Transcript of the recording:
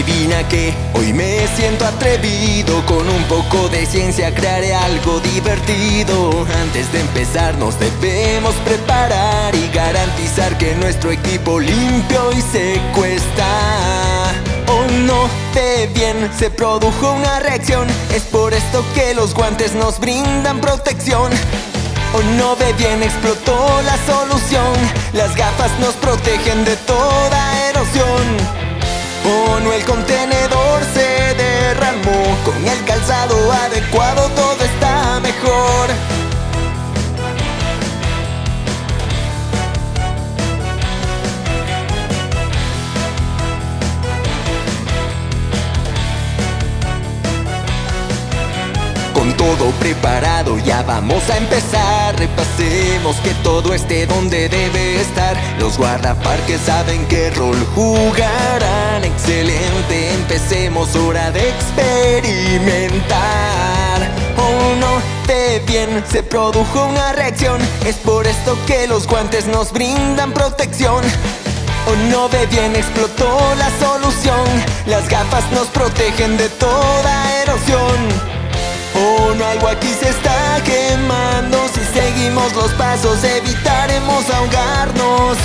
niña que hoy me siento atrevido. Con un poco de ciencia crearé algo divertido. Antes de empezar nos debemos preparar Y garantizar que nuestro equipo limpio y seco está Oh no, ve bien, se produjo una reacción. Es por esto que los guantes nos brindan protección. O no ve bien, explotó la solución. Las gafas nos protegen de toda erosión. O el contenedor se derramó. Con el calzado adecuado todo está mejor. Con todo preparado ya vamos a empezar. Repasemos que todo esté donde debe estar. Los guardaparques saben qué rol jugarán empecemos, hora de experimentar. Oh no, ve bien, se produjo una reacción. Es por esto que los guantes nos brindan protección. Oh no ve bien, explotó la solución. Las gafas nos protegen de toda erosión. Oh, no, algo aquí se está quemando. Si seguimos los pasos evitaremos ahogarnos